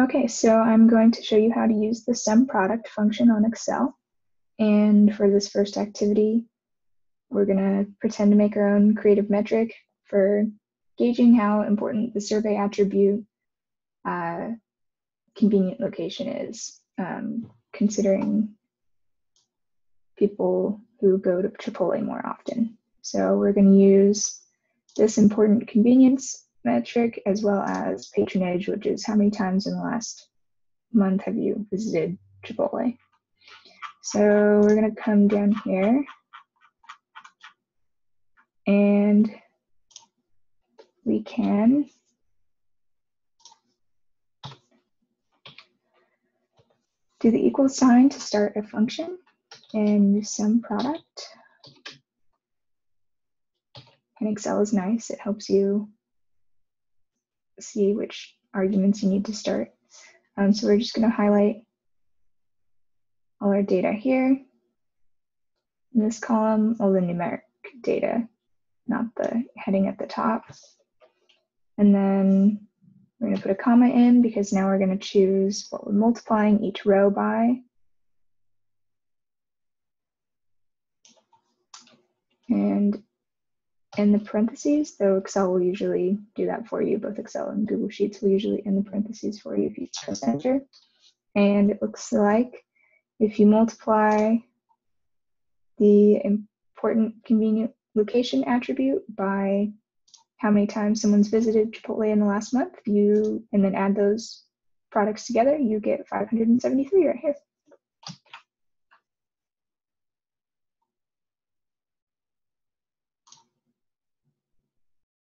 Okay, so I'm going to show you how to use the SUMPRODUCT function on Excel. And for this first activity, we're going to pretend to make our own creative metric for gauging how important the survey attribute uh, convenient location is, um, considering people who go to Chipotle more often. So we're going to use this important convenience metric as well as patronage, which is how many times in the last month have you visited Chipotle. So we're going to come down here and we can do the equal sign to start a function and SUMPRODUCT. And Excel is nice. It helps you see which arguments you need to start. Um, so we're just going to highlight all our data here. In this column, all the numeric data, not the heading at the top. And then we're going to put a comma in because now we're going to choose what we're multiplying each row by. And in the parentheses, though Excel will usually do that for you. Both Excel and Google Sheets will usually in the parentheses for you if you press enter. And it looks like if you multiply the important convenient location attribute by how many times someone's visited Chipotle in the last month, you and then add those products together, you get 573 right here.